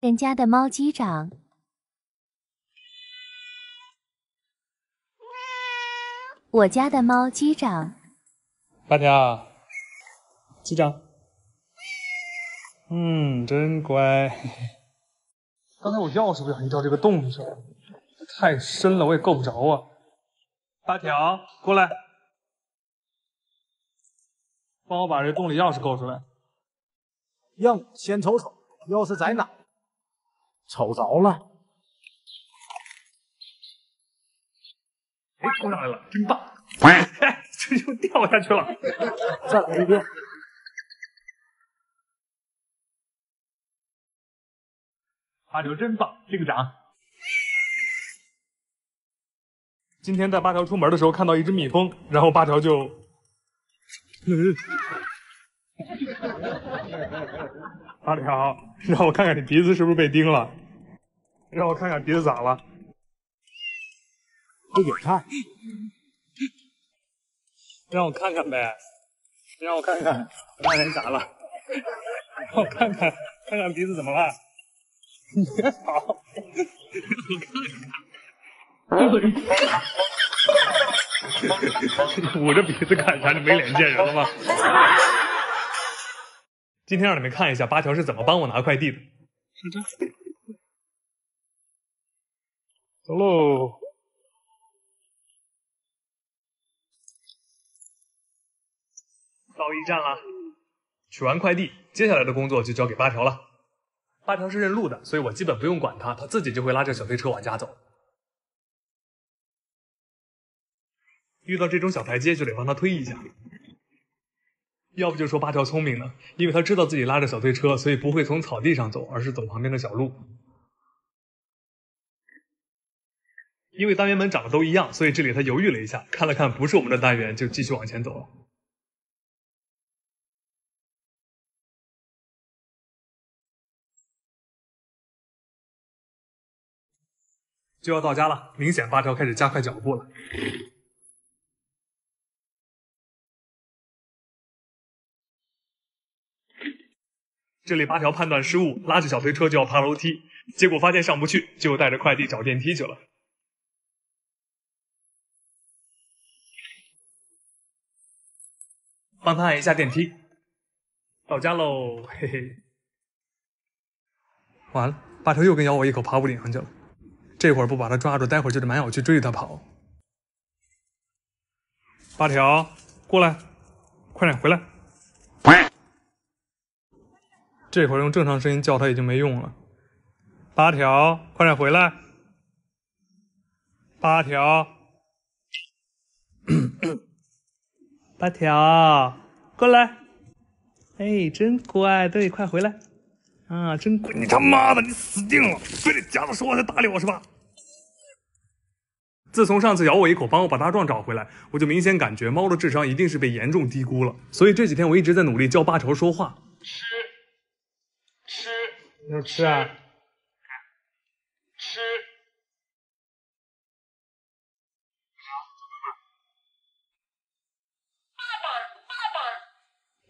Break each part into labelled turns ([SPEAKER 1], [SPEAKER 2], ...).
[SPEAKER 1] 人家的猫击掌，我家的猫击掌。
[SPEAKER 2] 八条，击掌。嗯，真乖。刚才我钥匙不小心掉这个洞里去了，太深了，我也够不着啊。八条，过来，帮我把这洞里钥匙够出来。
[SPEAKER 3] 样，先瞅瞅，钥匙在哪？瞅着了，
[SPEAKER 2] 哎，勾上来了，真棒！哎，这就掉下去了。
[SPEAKER 3] 再来一遍。
[SPEAKER 2] 八条真棒，这个掌。今天带八条出门的时候，看到一只蜜蜂，然后八条就，八条，让我看看你鼻子是不是被叮了。让我看看鼻子咋了？
[SPEAKER 3] 不给看。
[SPEAKER 2] 让我看看呗，让我看看，看看你咋了？让我看看，看看鼻子怎么了？你别跑，我看看。捂着鼻子干啥？你没脸见人了吗？今天让你们看一下八条是怎么帮我拿快递的。上车。走喽！到驿站了，取完快递，接下来的工作就交给八条了。八条是认路的，所以我基本不用管他，他自己就会拉着小推车往家走。遇到这种小台阶就得帮他推一下，要不就说八条聪明呢，因为他知道自己拉着小推车，所以不会从草地上走，而是走旁边的小路。因为单元门长得都一样，所以这里他犹豫了一下，看了看不是我们的单元，就继续往前走了。就要到家了，明显八条开始加快脚步了。这里八条判断失误，拉着小推车就要爬楼梯，结果发现上不去，就带着快递找电梯去了。帮他按一下电梯，到家喽，嘿嘿。完了，八条又跟咬我一口爬屋顶上去了。这会儿不把他抓住，待会儿就得满小区追着他跑。八条，过来，快点回来。这会儿用正常声音叫他已经没用了。八条，快点回来。八条。八条，过来，哎，真乖，对，快回来，啊，真乖，你他妈的，你死定了，非得夹着说话才搭理我是吧？自从上次咬我一口，帮我把大壮找回来，我就明显感觉猫的智商一定是被严重低估了，所以这几天我一直在努力教八条说话。吃，吃，要吃啊？吃。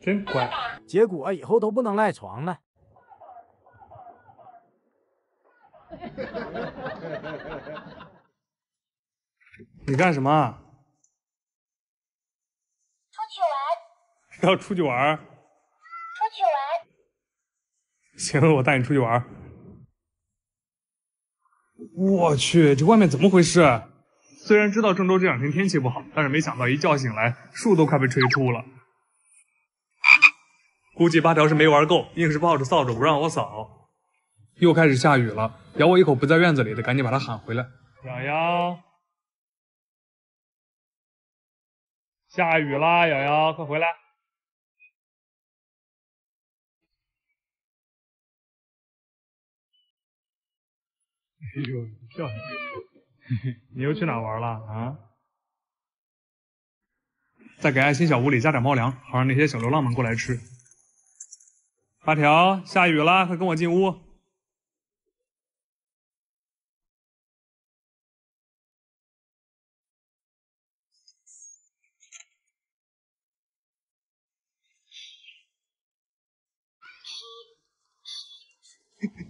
[SPEAKER 2] 真乖，
[SPEAKER 3] 结果以后都不能赖床了。
[SPEAKER 2] 你干什么？
[SPEAKER 4] 出去
[SPEAKER 2] 玩。要出去玩？行，我带你出去玩。我去，这外面怎么回事？虽然知道郑州这两天天气不好，但是没想到一觉醒来，树都快被吹秃了。估计八条是没玩够，硬是抱着扫帚不让我扫。又开始下雨了，咬我一口不在院子里的，赶紧把他喊回来。瑶瑶，下雨啦，瑶瑶，快回来！哎呦，叫你，你又去哪玩了啊？再给爱心小屋里加点猫粮，好让那些小流浪们过来吃。八条，下雨了，快跟我进屋。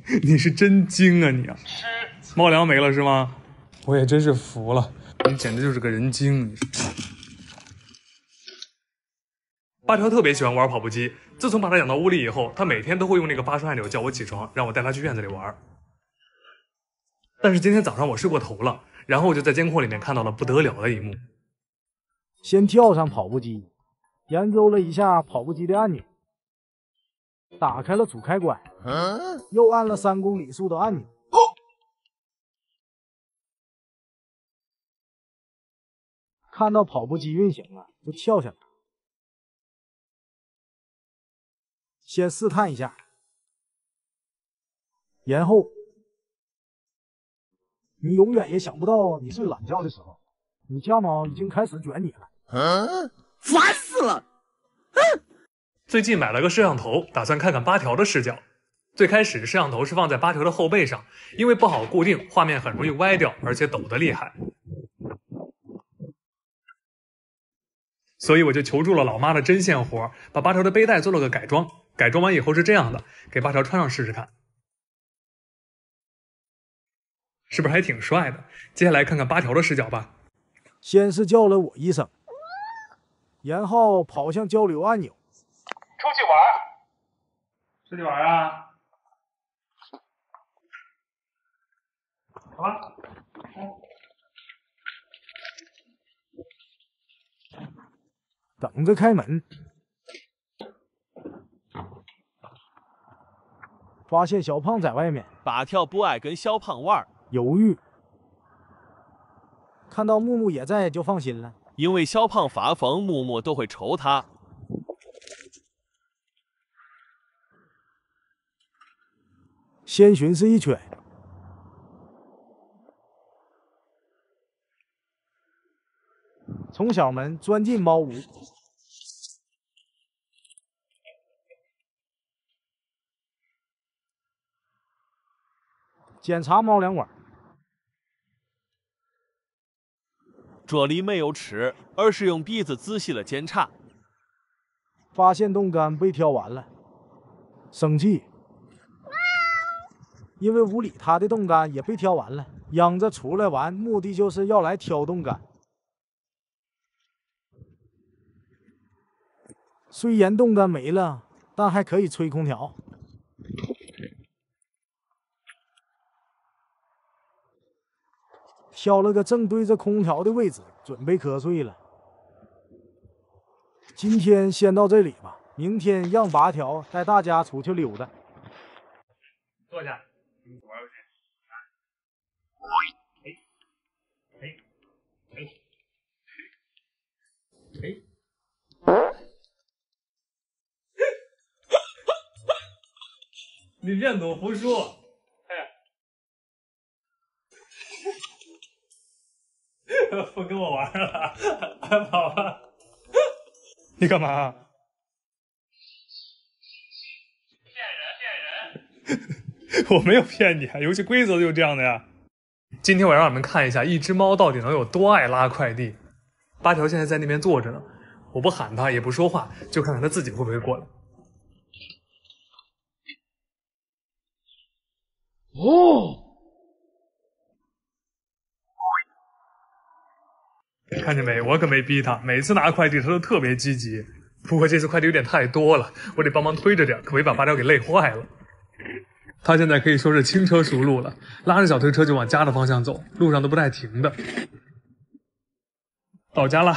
[SPEAKER 2] 你是真精啊你啊！猫粮没了是吗？我也真是服了，你简直就是个人精。你八条特别喜欢玩跑步机，自从把它养到屋里以后，他每天都会用那个发出按钮叫我起床，让我带他去院子里玩。但是今天早上我睡过头了，然后我就在监控里面看到了不得了的一幕。
[SPEAKER 3] 先跳上跑步机，研究了一下跑步机的按钮，打开了主开关，又按了三公里速的按钮。看到跑步机运行了，就跳下来，先试探一下，然后你永远也想不到，你睡懒觉的时候，你家猫已经开始卷你了。
[SPEAKER 5] 烦死了！
[SPEAKER 2] 最近买了个摄像头，打算看看八条的视角。最开始摄像头是放在八条的后背上，因为不好固定，画面很容易歪掉，而且抖得厉害。所以我就求助了老妈的针线活，把八条的背带做了个改装。改装完以后是这样的，给八条穿上试试看，是不是还挺帅的？接下来看看八条的视角吧。
[SPEAKER 3] 先是叫了我一声，然后跑向交流按钮。
[SPEAKER 2] 出去玩？出去玩啊？好吧。
[SPEAKER 3] 等着开门，发现小胖在外面
[SPEAKER 5] 八条不爱跟小胖玩，
[SPEAKER 3] 犹豫。看到木木也在，就放心了。
[SPEAKER 5] 因为小胖发疯，木木都会抽他。
[SPEAKER 3] 先巡视一圈，从小门钻进猫屋，检查猫粮碗。
[SPEAKER 5] 这里没有吃，而是用鼻子仔细的检查，
[SPEAKER 3] 发现冻干被挑完了，生气，因为屋里他的冻干也被挑完了，秧子出来玩，目的就是要来挑冻干。虽然冻干没了，但还可以吹空调。挑了个正对着空调的位置，准备瞌睡了。今天先到这里吧，明天让八条带大家出去溜达。
[SPEAKER 2] 坐下，你认赌服输。不跟我玩了，跑吧！你干嘛？骗人！骗人！我没有骗你啊，游戏规则就是这样的呀。今天我让你们看一下，一只猫到底能有多爱拉快递。八条现在在那边坐着呢，我不喊它，也不说话，就看看它自己会不会过来。哦。看见没？我可没逼他，每次拿快递他都特别积极。不过这次快递有点太多了，我得帮忙推着点，可别把八条给累坏了。他现在可以说是轻车熟路了，拉着小推车就往家的方向走，路上都不带停的。到家了，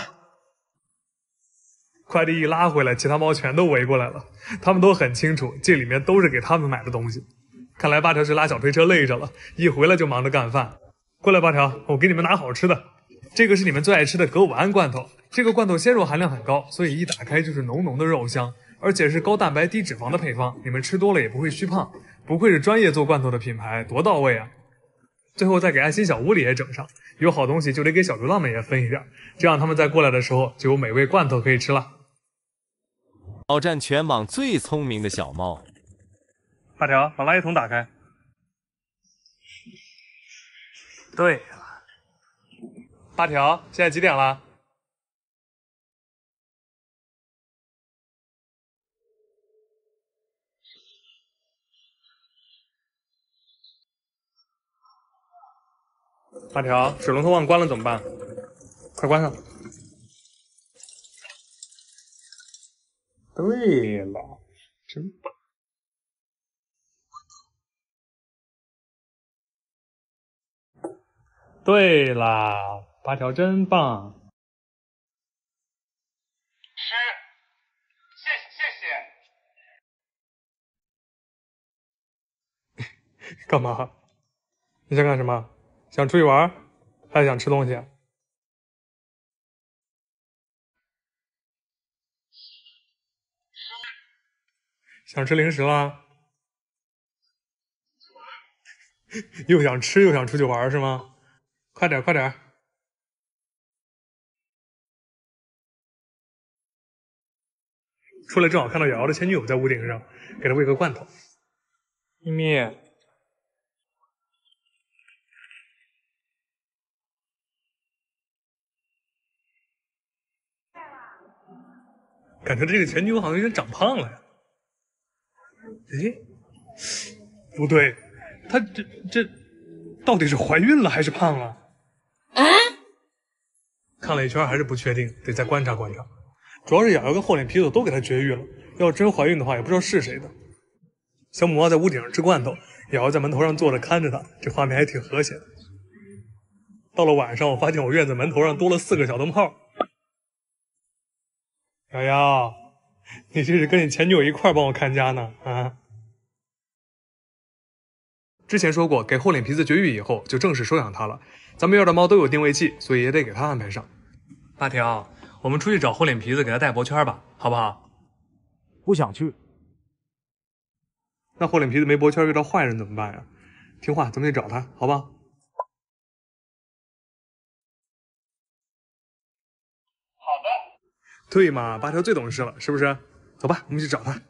[SPEAKER 2] 快递一拉回来，其他猫全都围过来了。他们都很清楚，这里面都是给他们买的东西。看来八条是拉小推车累着了，一回来就忙着干饭。过来，八条，我给你们拿好吃的。这个是你们最爱吃的格武安罐头，这个罐头鲜肉含量很高，所以一打开就是浓浓的肉香，而且是高蛋白低脂肪的配方，你们吃多了也不会虚胖。不愧是专业做罐头的品牌，多到位啊！最后再给爱心小屋里也整上，有好东西就得给小流浪们也分一点，这样他们在过来的时候就有美味罐头可以吃了。
[SPEAKER 6] 挑战全网最聪明的小猫，
[SPEAKER 2] 大条把垃圾桶打开。对了大条现在几点了？大条水龙头忘关了怎么办？快关上。对了真对啦，八条真棒。
[SPEAKER 7] 吃，谢谢谢。
[SPEAKER 2] 干嘛？你想干什么？想出去玩，还是想吃东西？想吃零食啦？又想吃又想出去玩是吗？快点快点！出来正好看到瑶瑶的前女友在屋顶上，给她喂个罐头。咪咪。感觉这个前女友好像有点长胖了呀。哎，不对，她这这到底是怀孕了还是胖了？啊看了一圈还是不确定，得再观察观察。主要是瑶瑶跟厚脸皮子都给她绝育了，要真怀孕的话也不知道是谁的。小母猫在屋顶上吃罐头，瑶瑶在门头上坐着看着它，这画面还挺和谐的。到了晚上，我发现我院子门头上多了四个小灯泡。瑶瑶，你这是跟你前女友一块帮我看家呢？啊？之前说过，给厚脸皮子绝育以后，就正式收养它了。咱们院的猫都有定位器，所以也得给它安排上。八条，我们出去找厚脸皮子，给它戴脖圈吧，好不好？
[SPEAKER 3] 不想去。
[SPEAKER 2] 那厚脸皮子没脖圈遇到坏人怎么办呀？听话，咱们去找他，好吧？
[SPEAKER 7] 好的。
[SPEAKER 2] 对嘛，八条最懂事了，是不是？走吧，我们去找他。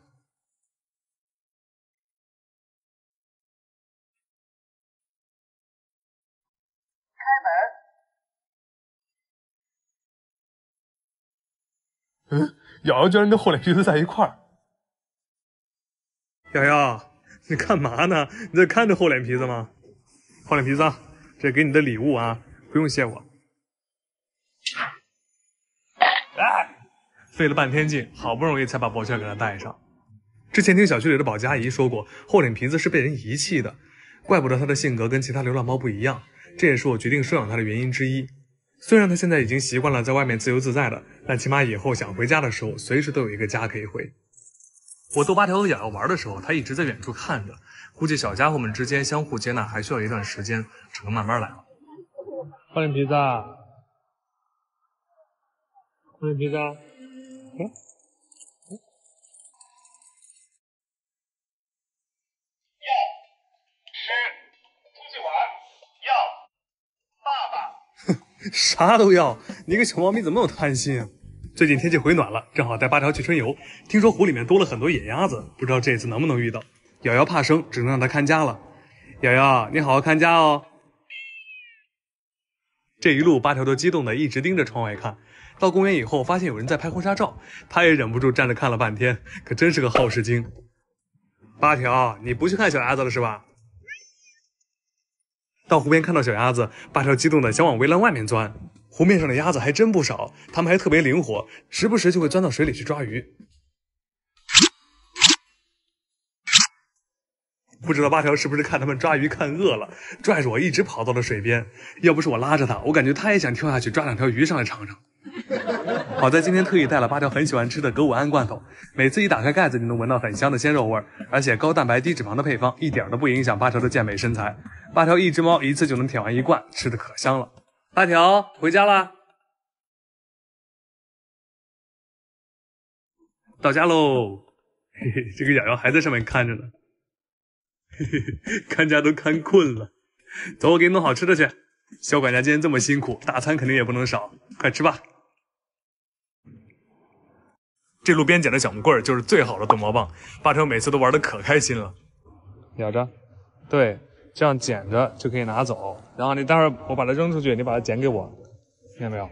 [SPEAKER 2] 嗯，瑶瑶居然跟厚脸皮子在一块儿。瑶瑶，你干嘛呢？你在看着厚脸皮子吗？厚脸皮子，这给你的礼物啊，不用谢我。哎，费了半天劲，好不容易才把脖圈给他戴上。之前听小区里的保洁阿姨说过，厚脸皮子是被人遗弃的，怪不得他的性格跟其他流浪猫不一样。这也是我决定收养它的原因之一。虽然他现在已经习惯了在外面自由自在的，但起码以后想回家的时候，随时都有一个家可以回。我逗八条子想要玩的时候，他一直在远处看着。估计小家伙们之间相互接纳还需要一段时间，只能慢慢来了。换脸皮子，换脸皮子，嗯，啥都要，你个小猫咪怎么那么贪心啊？最近天气回暖了，正好带八条去春游。听说湖里面多了很多野鸭子，不知道这次能不能遇到。瑶瑶怕生，只能让它看家了。瑶瑶，你好好看家哦。这一路，八条都激动的一直盯着窗外看。到公园以后，发现有人在拍婚纱照，他也忍不住站着看了半天，可真是个好事精。八条，你不去看小鸭子了是吧？到湖边看到小鸭子，八条激动的想往围栏外面钻。湖面上的鸭子还真不少，它们还特别灵活，时不时就会钻到水里去抓鱼。不知道八条是不是看它们抓鱼看饿了，拽着我一直跑到了水边。要不是我拉着他，我感觉他也想跳下去抓两条鱼上来尝尝。好在今天特意带了八条很喜欢吃的格五安罐头，每次一打开盖子就能闻到很香的鲜肉味儿，而且高蛋白低脂肪的配方一点都不影响八条的健美身材。八条一只猫一次就能舔完一罐，吃的可香了。八条回家啦，到家喽。嘿嘿，这个瑶瑶还在上面看着呢。嘿嘿嘿，看家都看困了。走，我给你弄好吃的去。小管家今天这么辛苦，大餐肯定也不能少，快吃吧。这路边捡的小木棍儿就是最好的逗猫棒，八条每次都玩的可开心了。咬着，对，这样捡着就可以拿走。然后你待会儿我把它扔出去，你把它捡给我，听见没有？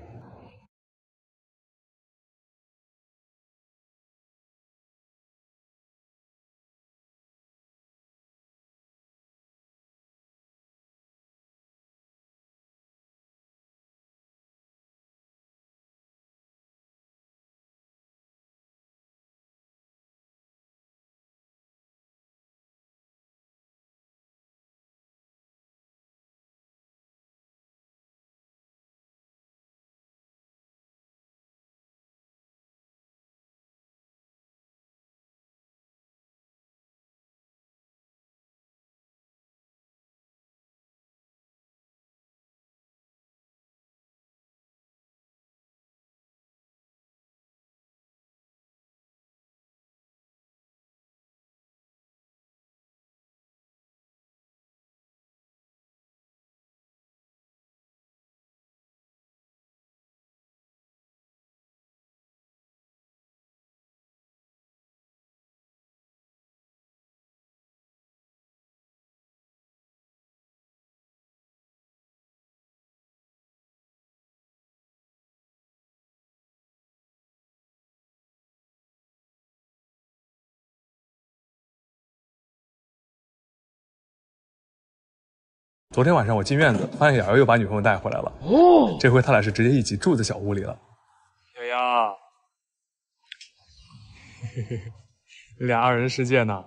[SPEAKER 2] 昨天晚上我进院子，发现瑶瑶又把女朋友带回来了。哦，这回他俩是直接一起住在小屋里了。
[SPEAKER 8] 瑶瑶，俩二人世界呢？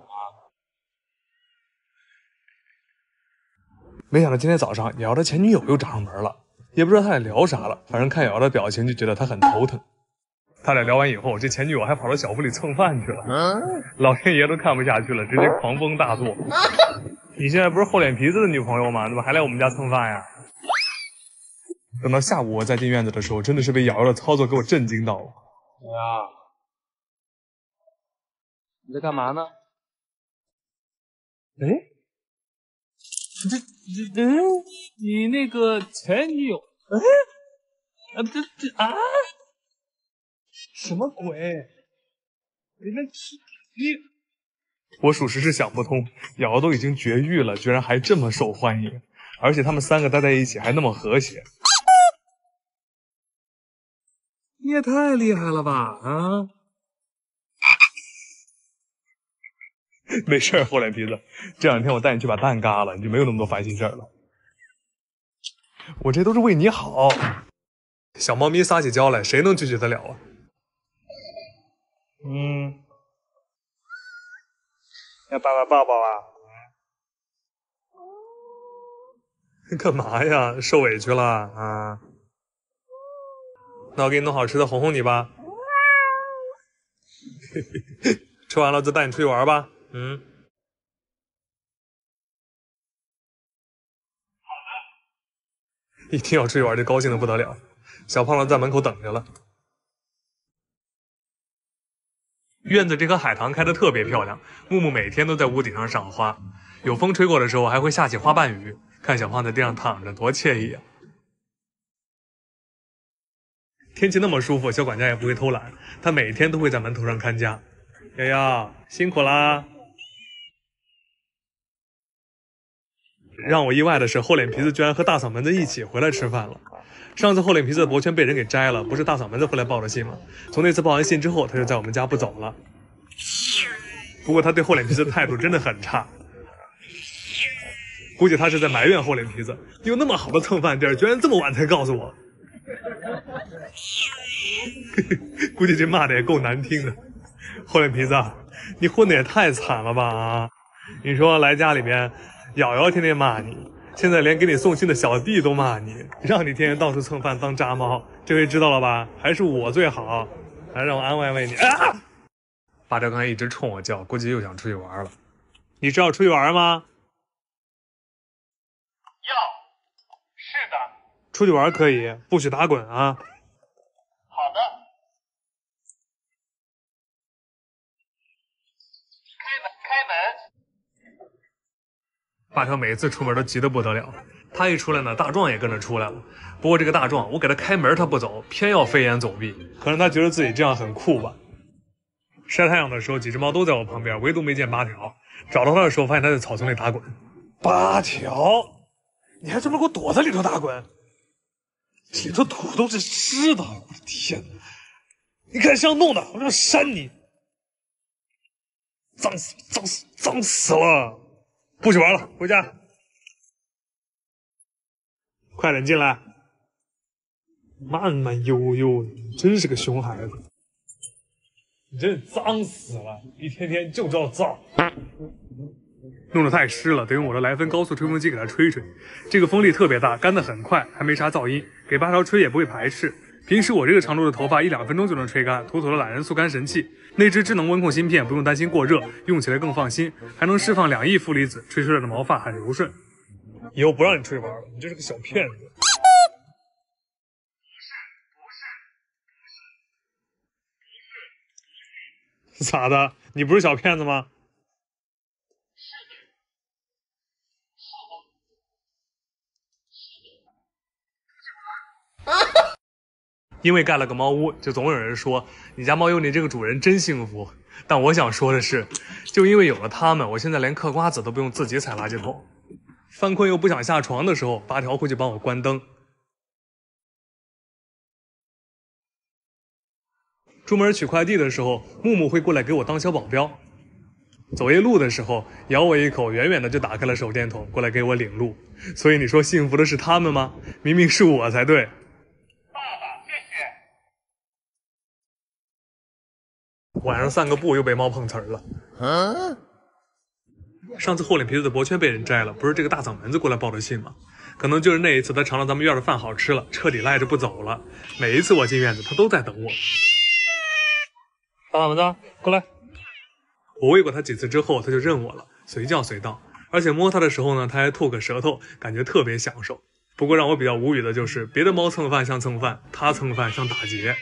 [SPEAKER 2] 没想到今天早上瑶瑶的前女友又找上门了，也不知道他俩聊啥了，反正看瑶瑶的表情就觉得他很头疼。他俩聊完以后，这前女友还跑到小屋里蹭饭去了。嗯老天爷都看不下去了，直接狂风大作。你现在不是厚脸皮子的女朋友吗？怎么还来我们家蹭饭呀？等到下午我再进院子的时候，真的是被瑶瑶的操作给我震惊到了。
[SPEAKER 8] 呀，你在干嘛呢？
[SPEAKER 2] 哎，
[SPEAKER 8] 这这嗯，你那个前女友？哎，啊这这啊，
[SPEAKER 2] 什么鬼？你们你。我属实是想不通，瑶瑶都已经绝育了，居然还这么受欢迎，而且他们三个待在一起还那么和谐。
[SPEAKER 8] 你也太厉害了吧！啊，
[SPEAKER 2] 没事厚脸皮子，这两天我带你去把蛋嘎了，你就没有那么多烦心事了。我这都是为你好。小猫咪撒起娇来，谁能拒绝得了啊？嗯。
[SPEAKER 8] 要爸爸抱抱啊！
[SPEAKER 2] 干嘛呀？受委屈了啊？那我给你弄好吃的哄哄你吧。吃完了就带你出去玩吧。嗯。
[SPEAKER 7] 好
[SPEAKER 2] 的。一听要出去玩就高兴的不得了。小胖子在门口等着了。院子这棵海棠开的特别漂亮，木木每天都在屋顶上赏花，有风吹过的时候还会下起花瓣雨。看小胖在地上躺着，多惬意啊！天气那么舒服，小管家也不会偷懒，他每天都会在门头上看家。瑶瑶辛苦啦！让我意外的是，厚脸皮子居然和大嗓门子一起回来吃饭了。上次厚脸皮子的脖圈被人给摘了，不是大嗓门子回来报的信吗？从那次报完信之后，他就在我们家不走了。不过他对厚脸皮子的态度真的很差，估计他是在埋怨厚脸皮子，有那么好的蹭饭地儿，居然这么晚才告诉我。估计这骂的也够难听的。厚脸皮子，你混的也太惨了吧啊！你说来家里面，瑶瑶天天骂你。现在连给你送信的小弟都骂你，让你天天到处蹭饭当渣猫，这回知道了吧？还是我最好，来让我安慰安慰你。啊！八条刚才一直冲我叫，估计又想出去玩了。你知道出去玩吗？
[SPEAKER 7] 要，是的。
[SPEAKER 2] 出去玩可以，不许打滚啊。
[SPEAKER 7] 好的。开门，开门。
[SPEAKER 2] 八条每次出门都急得不得了，他一出来呢，大壮也跟着出来了。不过这个大壮，我给他开门他不走，偏要飞檐走壁，可能他觉得自己这样很酷吧。晒太阳的时候，几只猫都在我旁边，唯独没见八条。找到他的时候，发现他在草丛里打滚。八条，你还专门给我躲在里头打滚？里头土都是湿的，我的天！你看像弄的，我要扇你！脏死，脏死，脏死了！不许玩了，回家！快点进来！慢慢悠悠的，真是个熊孩子。你真是脏死了，一天天就知道脏，弄得太湿了，得用我的莱芬高速吹风机给它吹吹。这个风力特别大，干得很快，还没啥噪音，给八条吹也不会排斥。平时我这个长度的头发一两分钟就能吹干，妥妥的懒人速干神器。内置智能温控芯片，不用担心过热，用起来更放心，还能释放两亿负离子，吹出来的毛发很柔顺。以后不让你出去玩了，你就是个小骗子。不
[SPEAKER 7] 是不是不是，
[SPEAKER 2] 咋的？你不是小骗子吗？因为盖了个猫屋，就总有人说你家猫有你这个主人真幸福。但我想说的是，就因为有了它们，我现在连嗑瓜子都不用自己踩垃圾桶。犯困又不想下床的时候，八条会去帮我关灯。出门取快递的时候，木木会过来给我当小保镖。走夜路的时候，咬我一口，远远的就打开了手电筒，过来给我领路。所以你说幸福的是他们吗？明明是我才对。
[SPEAKER 7] 爸爸，谢谢。
[SPEAKER 2] 晚上散个步又被猫碰瓷儿了。上次厚脸皮子的脖圈被人摘了，不是这个大嗓门子过来报的信吗？可能就是那一次，他尝了咱们院的饭好吃了，彻底赖着不走了。每一次我进院子，他都在等我。大嗓门子，过来。我喂过它几次之后，它就认我了，随叫随到。而且摸它的时候呢，它还吐个舌头，感觉特别享受。不过让我比较无语的就是，别的猫蹭饭像蹭饭，它蹭饭像打劫。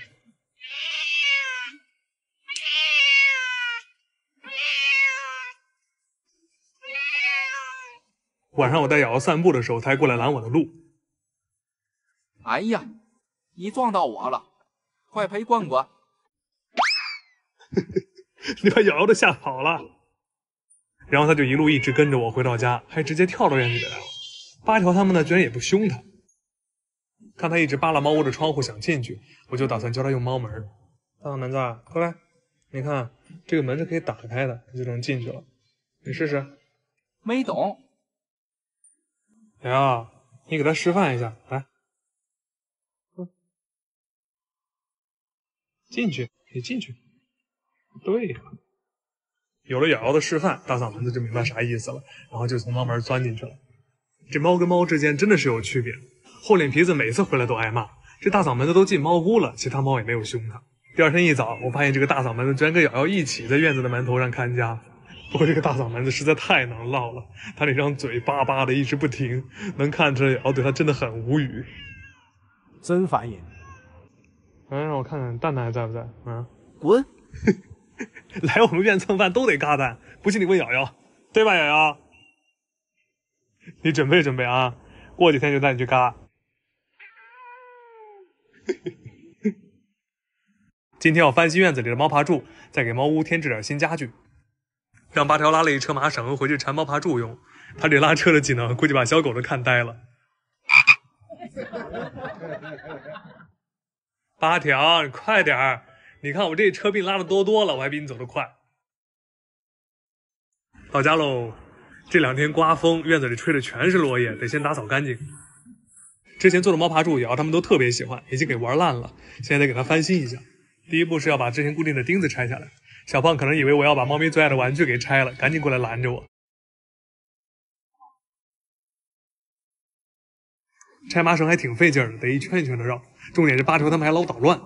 [SPEAKER 2] 晚上我带瑶瑶散步的时候，它还过来拦我的路。
[SPEAKER 9] 哎呀，你撞到我了，快赔罐罐。
[SPEAKER 2] 你把瑶瑶都吓跑了。然后他就一路一直跟着我回到家，还直接跳到院子里来了。八条他们呢，居然也不凶他。看他一直扒拉猫窝的窗户想进去，我就打算教他用猫门。大门子，过来，你看这个门是可以打开的，他就能进去了。你试试。
[SPEAKER 9] 没懂。
[SPEAKER 2] 瑶瑶，你给他示范一下，来，进去，你进去。对呀，有了瑶瑶的示范，大嗓门子就明白啥意思了，然后就从猫门钻进去了。这猫跟猫之间真的是有区别。厚脸皮子每次回来都挨骂，这大嗓门子都进猫屋了，其他猫也没有凶他。第二天一早，我发现这个大嗓门子居然跟瑶瑶一起在院子的门头上看家。不过这个大嗓门子实在太能唠了，他那张嘴叭叭的一直不停，能看出来瑶瑶对他真的很无语。
[SPEAKER 3] 真烦人。
[SPEAKER 2] 嗯，让我看看蛋蛋还在不在？嗯，
[SPEAKER 9] 滚！
[SPEAKER 2] 来我们院蹭饭都得嘎蛋，不信你问瑶瑶，对吧？瑶瑶，你准备准备啊，过几天就带你去嘎。今天要翻新院子里的猫爬柱，再给猫屋添置点新家具。让八条拉了一车麻绳回去缠猫爬柱用，他这拉车的技能估计把小狗都看呆了。八条，你快点儿！你看我这车比你拉的多多了，我还比你走得快。到家喽！这两天刮风，院子里吹的全是落叶，得先打扫干净。之前做的猫爬柱，瑶他们都特别喜欢，已经给玩烂了，现在得给它翻新一下。第一步是要把之前固定的钉子拆下来。小胖可能以为我要把猫咪最爱的玩具给拆了，赶紧过来拦着我。拆麻绳还挺费劲的，得一圈一圈的绕。重点是八条他们还老捣乱。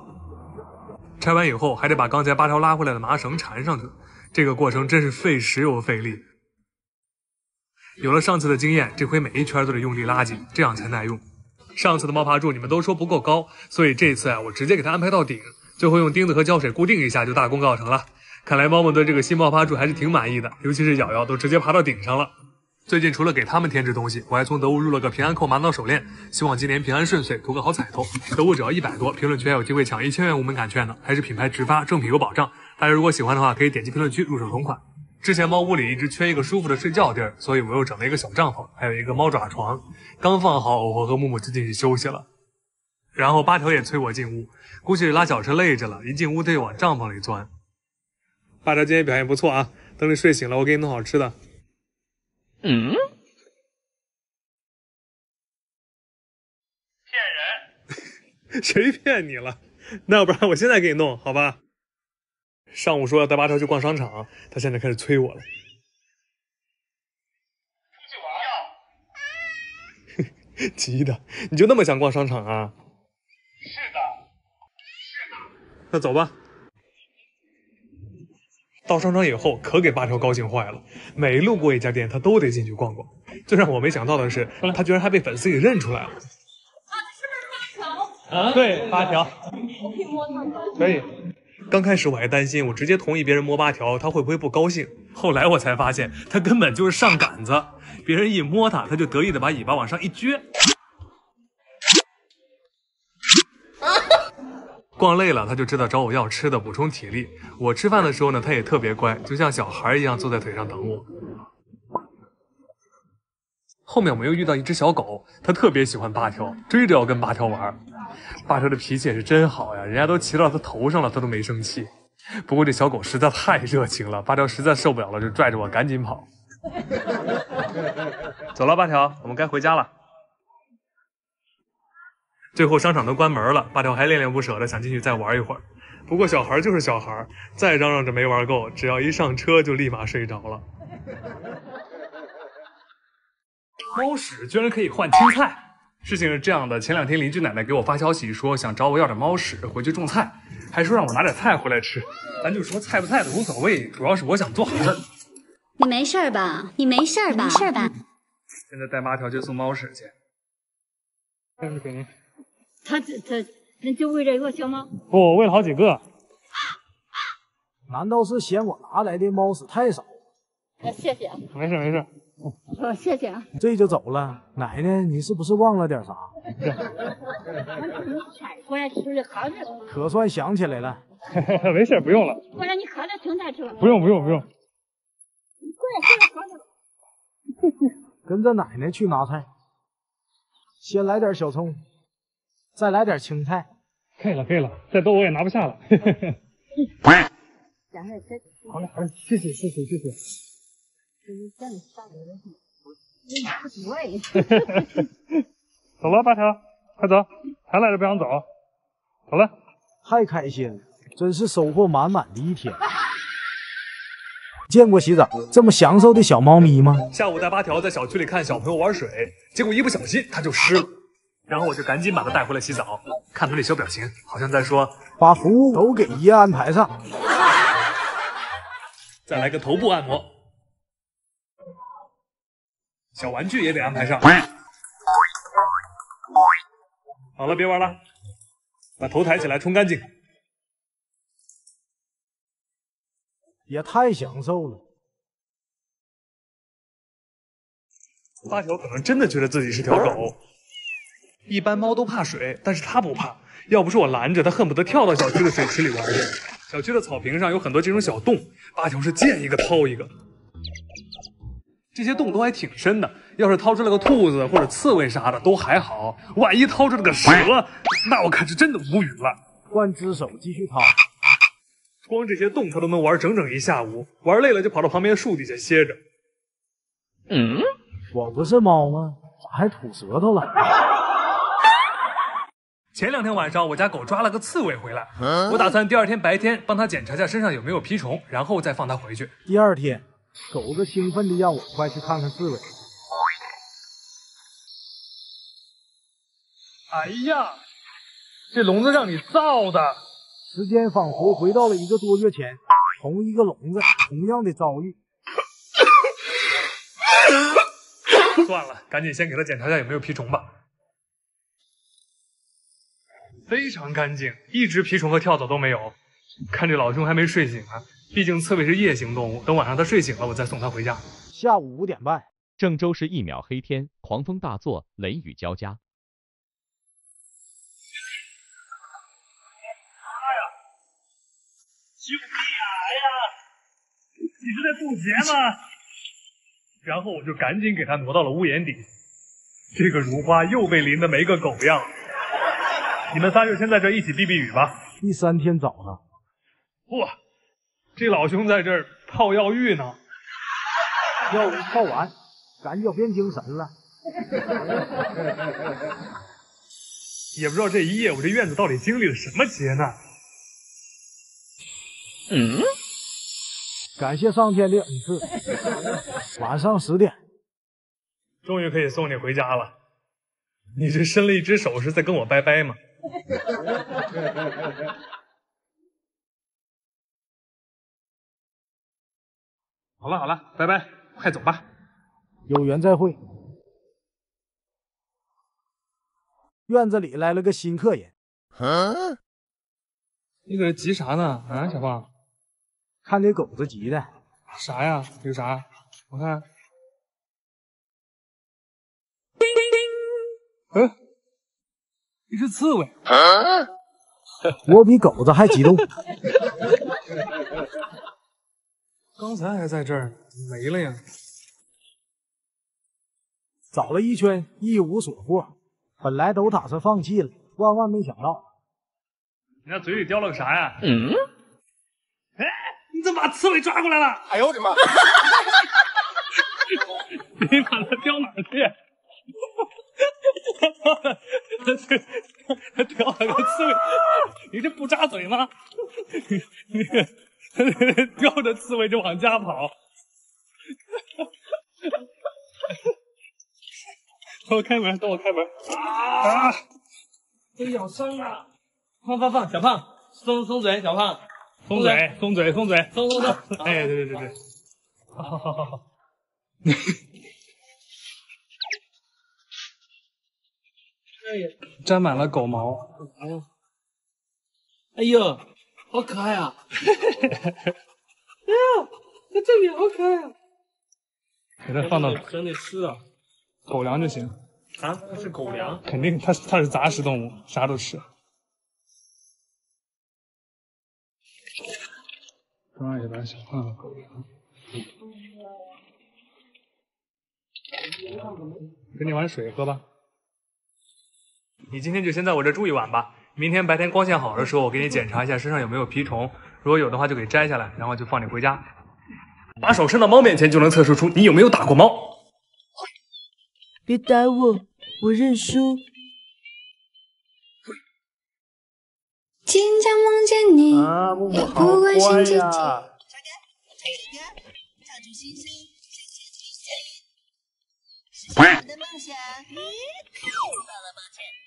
[SPEAKER 2] 拆完以后还得把刚才八条拉回来的麻绳缠上去，这个过程真是费时又费力。有了上次的经验，这回每一圈都得用力拉紧，这样才耐用。上次的猫爬柱你们都说不够高，所以这次啊，我直接给它安排到顶，最后用钉子和胶水固定一下就大功告成了。看来猫们对这个新猫爬柱还是挺满意的，尤其是瑶瑶都直接爬到顶上了。最近除了给他们添置东西，我还从得物入了个平安扣玛瑙手链，希望今年平安顺遂，图个好彩头。得物只要一百多，评论区还有机会抢一千元无门槛券呢，还是品牌直发，正品有保障。大家如果喜欢的话，可以点击评论区入手同款。之前猫屋里一直缺一个舒服的睡觉地儿，所以我又整了一个小帐篷，还有一个猫爪床。刚放好，我和木木就进去休息了。然后八条也催我进屋，估计是拉小车累着了，一进屋就往帐篷里钻。八条今天表现不错啊，等你睡醒了，我给你弄好吃的。
[SPEAKER 9] 嗯，
[SPEAKER 7] 骗人！
[SPEAKER 2] 谁骗你了？那要不然我现在给你弄，好吧？上午说要带八条去逛商场，他现在开始催我了。
[SPEAKER 7] 出去玩要。
[SPEAKER 2] 急的，你就那么想逛商场啊？
[SPEAKER 7] 是的是的，
[SPEAKER 2] 那走吧。到商场以后，可给八条高兴坏了。每路过一家店，他都得进去逛逛。最让我没想到的是，他居然还被粉丝给认出来了。
[SPEAKER 8] 啊，这是不是八条？
[SPEAKER 2] 啊对，八条，可以。刚开始我还担心，我直接同意别人摸八条，他会不会不高兴？后来我才发现，他根本就是上杆子。别人一摸他，他就得意的把尾巴往上一撅。逛累了，他就知道找我要吃的，补充体力。我吃饭的时候呢，他也特别乖，就像小孩一样坐在腿上等我。后面我们又遇到一只小狗，它特别喜欢八条，追着要跟八条玩。八条的脾气也是真好呀，人家都骑到他头上了，他都没生气。不过这小狗实在太热情了，八条实在受不了了，就拽着我赶紧跑。走了，八条，我们该回家了。最后商场都关门了，八条还恋恋不舍的想进去再玩一会儿。不过小孩就是小孩，再嚷嚷着没玩够，只要一上车就立马睡着了。猫屎居然可以换青菜！事情是这样的，前两天邻居奶奶给我发消息说想找我要点猫屎回去种菜，还说让我拿点菜回来吃。咱就说菜不菜的无所谓，主要是我想做好事。
[SPEAKER 10] 你没事吧？你没事吧？没事吧？
[SPEAKER 2] 现在带八条去送猫屎去。
[SPEAKER 8] 这
[SPEAKER 10] 他这这那就为这个小猫？
[SPEAKER 8] 不，我喂了好几个。
[SPEAKER 3] 难道是嫌我拿来的猫屎太少？
[SPEAKER 10] 谢谢。
[SPEAKER 8] 没事没事。
[SPEAKER 10] 说谢谢啊。
[SPEAKER 3] 这就走了，奶奶，你是不是忘了点啥？
[SPEAKER 10] 过来吃的好着。
[SPEAKER 3] 可算想起来了。
[SPEAKER 8] 没事，不用了。
[SPEAKER 10] 过来，你喝点青菜吃。
[SPEAKER 8] 不用不用不用。
[SPEAKER 10] 过来吃的好着。
[SPEAKER 3] 跟着奶奶去拿菜，先来点小葱。再来点青菜，
[SPEAKER 8] 可以了，可以了，再多我也拿不下了。好嘞，好嘞，谢谢，谢谢，谢谢。走了，八条，快走，还赖着不想走，走了。
[SPEAKER 3] 太开心了，真是收获满满的一天。见过洗澡这么享受的小猫咪吗？
[SPEAKER 2] 下午带八条在小区里看小朋友玩水，结果一不小心它就湿了。然后我就赶紧把它带回来洗澡，看他那小表情，好像在说
[SPEAKER 3] 把服务都给爷安排上。
[SPEAKER 2] 再来个头部按摩，小玩具也得安排上。好了，别玩了，把头抬起来冲干净。
[SPEAKER 3] 也太享受了。
[SPEAKER 2] 八条可能真的觉得自己是条狗。一般猫都怕水，但是它不怕。要不是我拦着，它恨不得跳到小区的水池里玩去。小区的草坪上有很多这种小洞，八条是见一个掏一个。这些洞都还挺深的，要是掏出来个兔子或者刺猬啥的都还好，万一掏出来个蛇，那我可是真的无语了。
[SPEAKER 3] 换只手继续掏，
[SPEAKER 2] 光这些洞它都能玩整整一下午，玩累了就跑到旁边树底下歇着。
[SPEAKER 3] 嗯，我不是猫吗？咋还吐舌头了？
[SPEAKER 2] 前两天晚上，我家狗抓了个刺猬回来，我打算第二天白天帮它检查下身上有没有蜱虫，然后再放它回去。
[SPEAKER 3] 第二天，狗子兴奋地让我快去看看刺猬。
[SPEAKER 2] 哎呀，这笼子让你造的！
[SPEAKER 3] 时间仿佛回到了一个多月前，同一个笼子，同样的遭遇。
[SPEAKER 2] 算了，赶紧先给它检查下有没有蜱虫吧。非常干净，一只蜱虫和跳蚤都没有。看这老兄还没睡醒呢，毕竟刺猬是夜行动物。等晚上他睡醒了，我再送他回家。
[SPEAKER 3] 下午五点半，
[SPEAKER 11] 郑州市一秒黑天，狂风大作，雷雨交加。
[SPEAKER 7] 妈呀！修牙呀！你是在渡劫吗？
[SPEAKER 2] 然后我就赶紧给他挪到了屋檐底。这个如花又被淋得没个狗样。你们仨就先在这一起避避雨吧。
[SPEAKER 3] 第三天早上，
[SPEAKER 2] 哇，这老兄在这儿泡药浴呢。
[SPEAKER 3] 药浴泡完，感觉变精神了。
[SPEAKER 2] 也不知道这一夜我这院子到底经历了什么劫难。
[SPEAKER 3] 嗯，感谢上天的恩赐。晚上十点，
[SPEAKER 2] 终于可以送你回家了。你这伸了一只手是在跟我拜拜吗？好了好了，拜拜，快走吧。
[SPEAKER 3] 有缘再会。院子里来了个新客人。
[SPEAKER 2] 嗯，你搁这急啥呢？啊，小胖，
[SPEAKER 3] 看这狗子急的。
[SPEAKER 2] 啥呀？有啥？我看。嗯。一只刺猬，
[SPEAKER 3] 我比狗子还激动。
[SPEAKER 2] 刚才还在这儿，没了呀？
[SPEAKER 3] 找了一圈，一无所获。本来都打算放弃了，万万没想到，
[SPEAKER 2] 你那嘴里叼了个啥呀？
[SPEAKER 3] 嗯，哎，你
[SPEAKER 2] 怎么把刺猬抓过来了？
[SPEAKER 12] 哎呦我的妈！
[SPEAKER 2] 你把它叼哪儿去？哈哈他他叼了个刺猬，你这不扎嘴吗？你叼着刺猬就往家跑。等我开门，等我开门。啊！
[SPEAKER 8] 被咬伤了。放放放，小胖，松松嘴，小胖，
[SPEAKER 2] 松嘴，松嘴，松嘴，
[SPEAKER 8] 松松松。
[SPEAKER 2] 哎，对对对对。好好好好好。沾满了狗毛。
[SPEAKER 8] 哎呀，哎呦，好可爱啊！哎呀，在这里好可爱啊！
[SPEAKER 2] 给它放到
[SPEAKER 8] 整点吃啊，
[SPEAKER 2] 狗粮就行。
[SPEAKER 8] 啊，它是狗粮？
[SPEAKER 2] 肯定，它它是杂食动物，啥都吃。装一点小胖的狗粮。给你碗水喝吧。你今天就先在我这住一晚吧。明天白天光线好的时候，我给你检查一下身上有没有蜱虫，如果有的话就给摘下来，然后就放你回家。把手伸到猫面前，就能测试出你有没有打过猫。
[SPEAKER 13] 别打我，我认输。
[SPEAKER 14] 经常梦见你，
[SPEAKER 3] 啊，木木
[SPEAKER 14] 也
[SPEAKER 3] 好
[SPEAKER 14] 不关心
[SPEAKER 3] 乖
[SPEAKER 14] 自己。
[SPEAKER 3] 呀！
[SPEAKER 14] 是我的梦想。到了，抱歉。